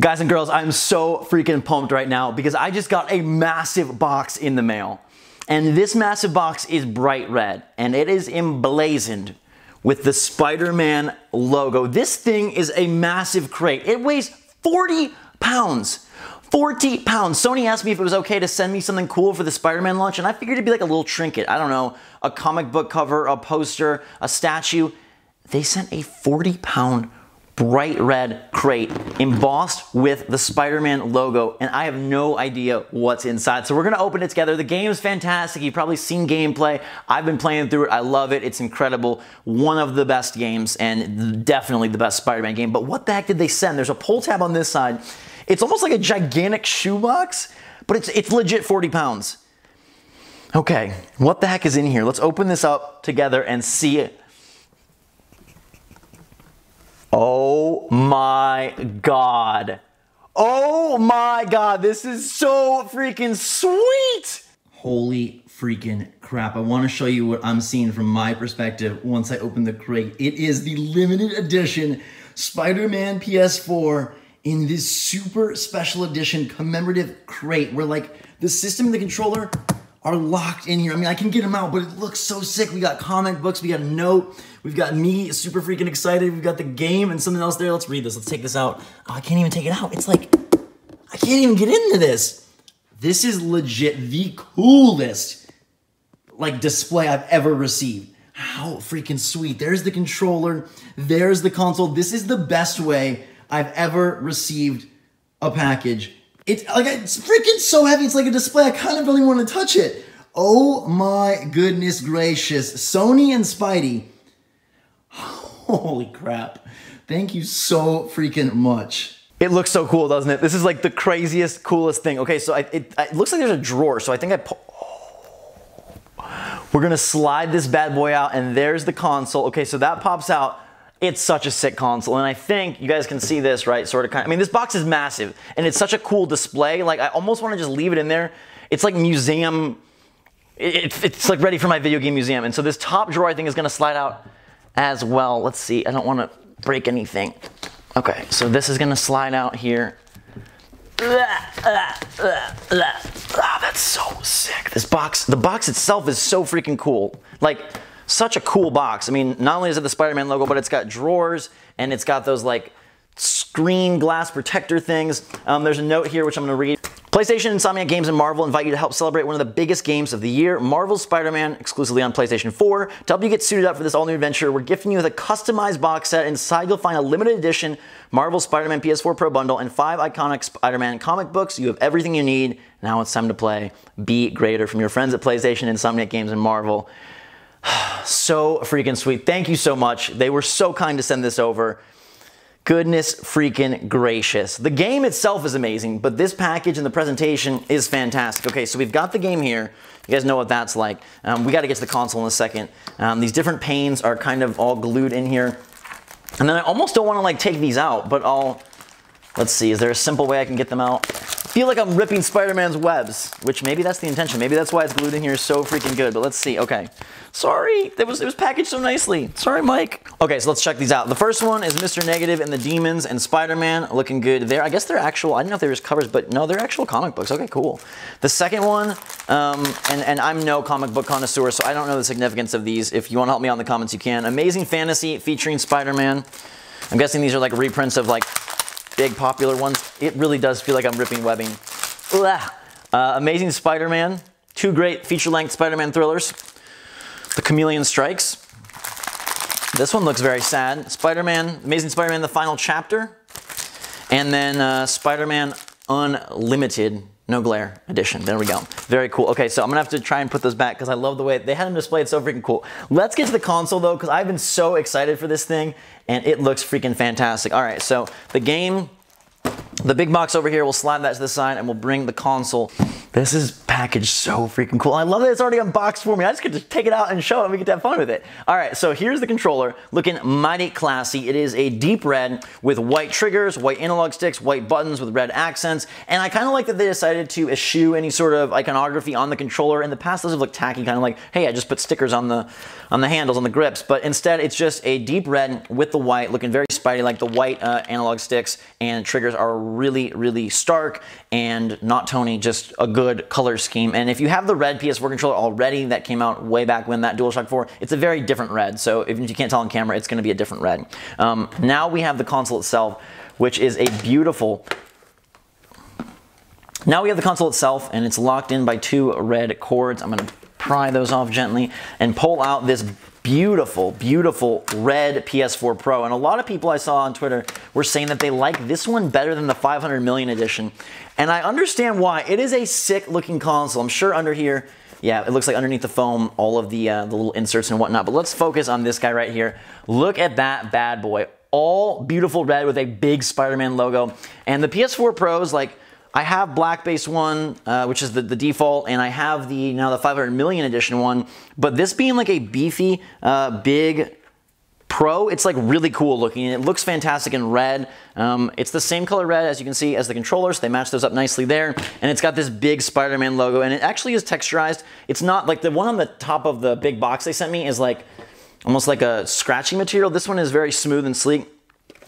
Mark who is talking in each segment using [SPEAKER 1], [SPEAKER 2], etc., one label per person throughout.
[SPEAKER 1] Guys and girls, I'm so freaking pumped right now because I just got a massive box in the mail. And this massive box is bright red and it is emblazoned with the Spider-Man logo. This thing is a massive crate. It weighs 40 pounds. 40 pounds. Sony asked me if it was okay to send me something cool for the Spider-Man launch, and I figured it'd be like a little trinket. I don't know, a comic book cover, a poster, a statue. They sent a 40 pound bright red crate embossed with the Spider-Man logo and I have no idea what's inside. So we're gonna open it together. The game is fantastic. You've probably seen gameplay. I've been playing through it. I love it. It's incredible. One of the best games and definitely the best Spider-Man game. But what the heck did they send? There's a pull tab on this side. It's almost like a gigantic shoebox, but it's, it's legit 40 pounds. Okay, what the heck is in here? Let's open this up together and see it. Oh my God. Oh my God, this is so freaking sweet. Holy freaking crap. I wanna show you what I'm seeing from my perspective once I open the crate. It is the limited edition Spider-Man PS4 in this super special edition commemorative crate where like the system and the controller are locked in here. I mean, I can get them out, but it looks so sick. We got comic books, we got a note, we've got me super freaking excited, we've got the game and something else there. Let's read this, let's take this out. Oh, I can't even take it out. It's like, I can't even get into this. This is legit the coolest like display I've ever received. How freaking sweet. There's the controller, there's the console. This is the best way I've ever received a package it's like it's freaking so heavy. It's like a display. I kind of really want to touch it. Oh my goodness gracious. Sony and Spidey. Holy crap. Thank you so freaking much. It looks so cool, doesn't it? This is like the craziest, coolest thing. Okay, so I, it, it, looks like there's a drawer. So I think I pull. We're gonna slide this bad boy out and there's the console. Okay, so that pops out. It's such a sick console, and I think you guys can see this, right? Sort of kind of, I mean, this box is massive, and it's such a cool display. Like, I almost want to just leave it in there. It's like museum, it, it's like ready for my video game museum. And so this top drawer, I think, is gonna slide out as well. Let's see, I don't wanna break anything. Okay, so this is gonna slide out here. Ah, that's so sick. This box, the box itself is so freaking cool. Like, such a cool box. I mean, not only is it the Spider-Man logo, but it's got drawers and it's got those like screen glass protector things. Um, there's a note here which I'm gonna read. PlayStation, Insomniac Games, and Marvel invite you to help celebrate one of the biggest games of the year, Marvel's Spider-Man, exclusively on PlayStation 4. To help you get suited up for this all-new adventure, we're gifting you with a customized box set. Inside, you'll find a limited edition Marvel Spider-Man PS4 Pro bundle and five iconic Spider-Man comic books. You have everything you need. Now it's time to play. Be greater from your friends at PlayStation, Insomniac Games, and Marvel. so freaking sweet. Thank you so much. They were so kind to send this over. Goodness freaking gracious. The game itself is amazing, but this package and the presentation is fantastic. Okay, so we've got the game here. You guys know what that's like. Um, we got to get to the console in a second. Um, these different panes are kind of all glued in here. And then I almost don't want to like take these out, but I'll, let's see, is there a simple way I can get them out? Feel like I'm ripping Spider-Man's webs, which maybe that's the intention. Maybe that's why it's glued in here so freaking good, but let's see. Okay. Sorry, it was, it was packaged so nicely. Sorry, Mike. Okay, so let's check these out. The first one is Mr. Negative and the Demons and Spider-Man looking good there. I guess they're actual, I didn't know if they were just covers, but no, they're actual comic books. Okay, cool. The second one, um, and, and I'm no comic book connoisseur, so I don't know the significance of these. If you want to help me out in the comments, you can. Amazing Fantasy featuring Spider-Man. I'm guessing these are like reprints of like big popular ones. It really does feel like I'm ripping webbing. Uh, Amazing Spider-Man, two great feature-length Spider-Man thrillers. The Chameleon Strikes. This one looks very sad. Spider-Man, Amazing Spider-Man, the final chapter. And then uh, Spider-Man Unlimited, no glare edition. There we go. Very cool. Okay, so I'm gonna have to try and put those back because I love the way they had them displayed. So freaking cool. Let's get to the console though, because I've been so excited for this thing and it looks freaking fantastic. All right, so the game, the big box over here, we'll slide that to the side and we'll bring the console This is packaged so freaking cool. I love that it's already unboxed for me. I just get to take it out and show it and we get to have fun with it. All right, so here's the controller looking mighty classy. It is a deep red with white triggers, white analog sticks, white buttons with red accents. And I kind of like that they decided to eschew any sort of iconography on the controller. In the past, those have looked tacky, kind of like, hey, I just put stickers on the on the handles, on the grips. But instead, it's just a deep red with the white, looking very Spidey like. The white uh, analog sticks and triggers are really, really stark and not Tony, just a good color scheme. And if you have the red PS4 controller already that came out way back when that DualShock 4, it's a very different red. So even if you can't tell on camera, it's going to be a different red. Um, now we have the console itself, which is a beautiful now we have the console itself and it's locked in by two red cords. I'm gonna pry those off gently and pull out this beautiful, beautiful red PS4 Pro. And a lot of people I saw on Twitter were saying that they like this one better than the 500 million edition. And I understand why. It is a sick looking console. I'm sure under here, yeah, it looks like underneath the foam, all of the, uh, the little inserts and whatnot. But let's focus on this guy right here. Look at that bad boy. All beautiful red with a big Spider-Man logo. And the PS4 Pros, like, I have black base one, uh, which is the, the default, and I have the now the 500 million edition one. But this being like a beefy, uh, big Pro, it's like really cool looking. It looks fantastic in red. Um, it's the same color red as you can see as the controllers. They match those up nicely there. And it's got this big Spider-Man logo and it actually is texturized. It's not like the one on the top of the big box they sent me is like almost like a scratchy material. This one is very smooth and sleek.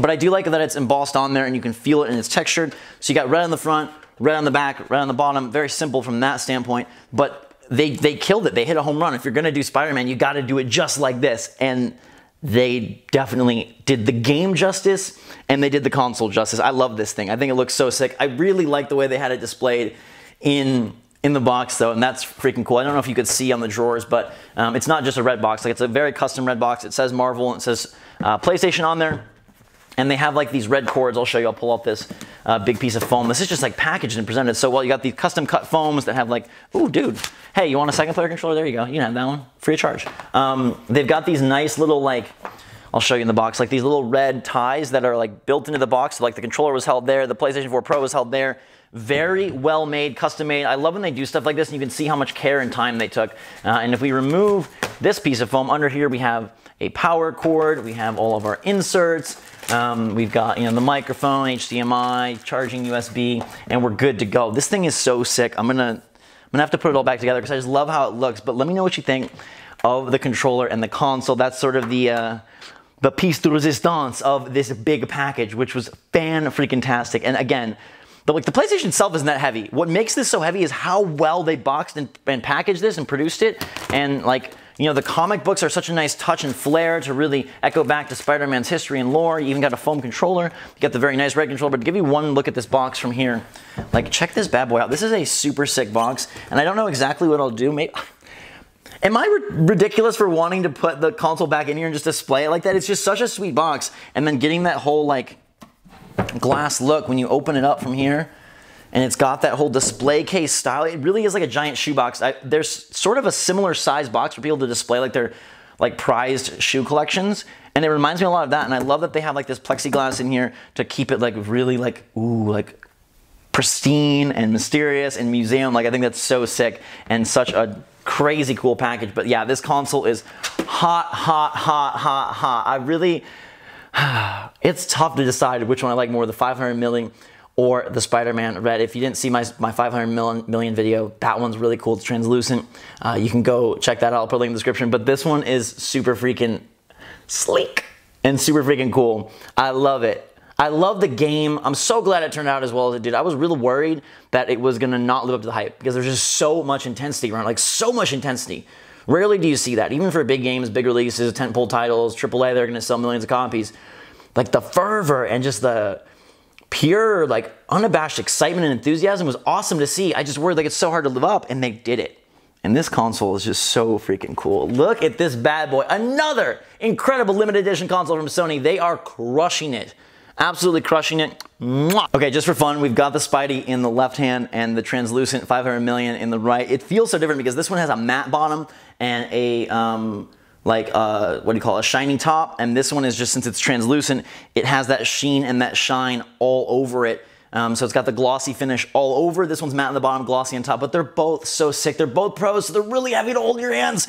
[SPEAKER 1] But I do like that it's embossed on there and you can feel it and it's textured. So you got red on the front, red on the back, red on the bottom. Very simple from that standpoint. But they, they killed it. They hit a home run. If you're gonna do Spider-Man, you gotta do it just like this. And they definitely did the game justice and they did the console justice. I love this thing. I think it looks so sick. I really like the way they had it displayed in in the box though, and that's freaking cool. I don't know if you could see on the drawers, but um, it's not just a red box. Like it's a very custom red box. It says Marvel and it says uh, PlayStation on there. And they have like these red cords. I'll show you. I'll pull up this uh, big piece of foam. This is just like packaged and presented so well. You got these custom cut foams that have like, ooh, dude, hey, you want a second player controller? There you go. You can have that one, free of charge. Um, they've got these nice little like, I'll show you in the box, like these little red ties that are like built into the box. So like the controller was held there, the PlayStation 4 Pro was held there. Very well made, custom made. I love when they do stuff like this and you can see how much care and time they took. Uh, and if we remove this piece of foam, under here we have a power cord, we have all of our inserts, um, we've got you know the microphone, HDMI, charging USB, and we're good to go. This thing is so sick. I'm gonna I'm gonna have to put it all back together because I just love how it looks. But let me know what you think of the controller and the console. That's sort of the uh, the piece de resistance of this big package, which was fan freaking tastic. And again, the, like the PlayStation itself isn't that heavy. What makes this so heavy is how well they boxed and, and packaged this and produced it. And like you know, the comic books are such a nice touch and flair to really echo back to Spider-Man's history and lore. You even got a foam controller. You got the very nice red controller. But to give you one look at this box from here, like check this bad boy out. This is a super sick box, and I don't know exactly what I'll do. Maybe. Am I ridiculous for wanting to put the console back in here and just display it like that? It's just such a sweet box. And then getting that whole like glass look when you open it up from here and it's got that whole display case style. It really is like a giant shoebox. There's sort of a similar size box for people to display like their like prized shoe collections. And it reminds me a lot of that. And I love that they have like this plexiglass in here to keep it like really like, ooh, like pristine and mysterious and museum. Like I think that's so sick and such a crazy cool package. But yeah, this console is hot, hot, hot, hot, hot. I really, it's tough to decide which one I like more, the 500 million or the Spider-Man Red. If you didn't see my, my 500 million, million video, that one's really cool. It's translucent. Uh, you can go check that out. I'll put a link in the description. But this one is super freaking sleek and super freaking cool. I love it. I love the game. I'm so glad it turned out as well as it did. I was really worried that it was gonna not live up to the hype because there's just so much intensity around, like so much intensity. Rarely do you see that. Even for big games, big releases, tentpole titles, AAA, they're gonna sell millions of copies. Like the fervor and just the pure, like unabashed excitement and enthusiasm was awesome to see. I just worried like it's so hard to live up, and they did it. And this console is just so freaking cool. Look at this bad boy. Another incredible limited edition console from Sony. They are crushing it. Absolutely crushing it. Mwah. Okay, just for fun, we've got the Spidey in the left hand and the translucent 500 million in the right. It feels so different because this one has a matte bottom and a um, like uh, what do you call it, a shiny top, and this one is just since it's translucent, it has that sheen and that shine all over it. Um, so it's got the glossy finish all over. This one's matte on the bottom, glossy on top, but they're both so sick. They're both pros, so they're really heavy to hold in your hands.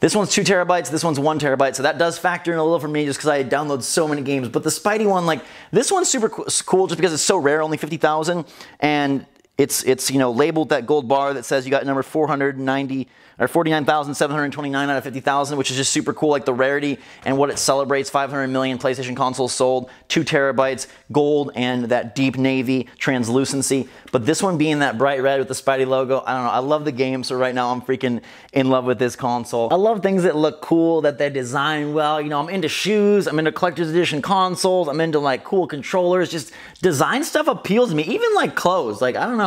[SPEAKER 1] This one's two terabytes, this one's one terabyte, so that does factor in a little for me just because I download so many games. But the Spidey one, like, this one's super cool just because it's so rare, only 50,000, and it's, it's, you know, labeled that gold bar that says you got number 490 or 49,729 out of 50,000, which is just super cool. Like the rarity and what it celebrates 500 million PlayStation consoles sold, two terabytes, gold, and that deep navy translucency. But this one being that bright red with the Spidey logo, I don't know. I love the game, so right now I'm freaking in love with this console. I love things that look cool, that they design well. You know, I'm into shoes, I'm into collector's edition consoles, I'm into like cool controllers. Just design stuff appeals to me, even like clothes. Like, I don't know.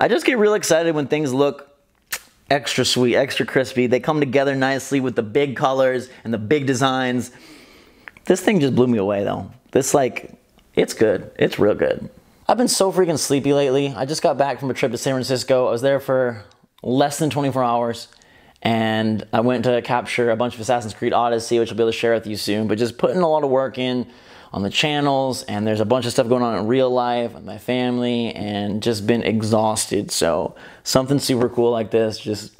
[SPEAKER 1] I just get real excited when things look extra sweet, extra crispy. They come together nicely with the big colors and the big designs. This thing just blew me away though. This like, it's good. It's real good. I've been so freaking sleepy lately. I just got back from a trip to San Francisco. I was there for less than 24 hours and I went to capture a bunch of Assassin's Creed Odyssey, which I'll be able to share with you soon, but just putting a lot of work in on the channels and there's a bunch of stuff going on in real life with my family and just been exhausted. So something super cool like this, just,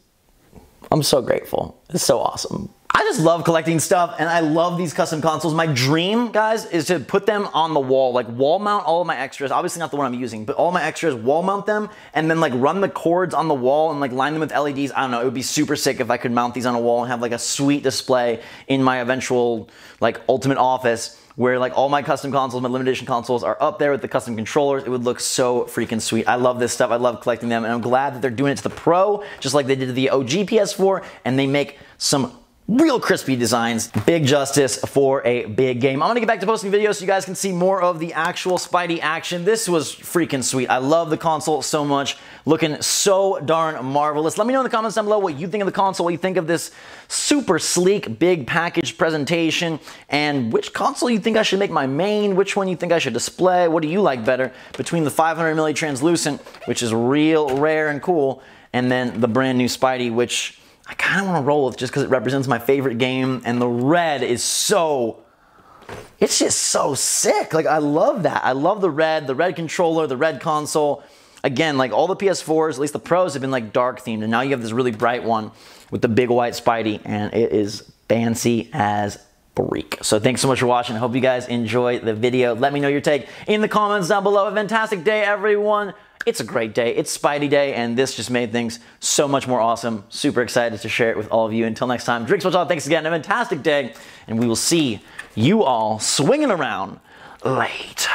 [SPEAKER 1] I'm so grateful. It's so awesome. I just love collecting stuff and I love these custom consoles. My dream, guys, is to put them on the wall, like wall mount all of my extras. Obviously not the one I'm using, but all my extras, wall mount them and then like run the cords on the wall and like line them with LEDs. I don't know, it would be super sick if I could mount these on a wall and have like a sweet display in my eventual like ultimate office where like all my custom consoles, my limited edition consoles are up there with the custom controllers. It would look so freaking sweet. I love this stuff. I love collecting them and I'm glad that they're doing it to the Pro, just like they did to the OG PS4 and they make some real crispy designs. Big justice for a big game. I'm gonna get back to posting videos so you guys can see more of the actual Spidey action. This was freaking sweet. I love the console so much. Looking so darn marvelous. Let me know in the comments down below what you think of the console, what you think of this super sleek, big package presentation, and which console you think I should make my main, which one you think I should display, what do you like better between the 500 milli translucent, which is real rare and cool, and then the brand new Spidey, which I kind of want to roll with just because it represents my favorite game and the red is so it's just so sick. Like I love that. I love the red, the red controller, the red console. Again, like all the PS4s, at least the pros have been like dark themed and now you have this really bright one with the big white Spidey and it is fancy as freak. So thanks so much for watching. I hope you guys enjoy the video. Let me know your take in the comments down below. A fantastic day, everyone. It's a great day. It's Spidey Day, and this just made things so much more awesome. Super excited to share it with all of you. Until next time, drink much thanks again. A fantastic day, and we will see you all swinging around later.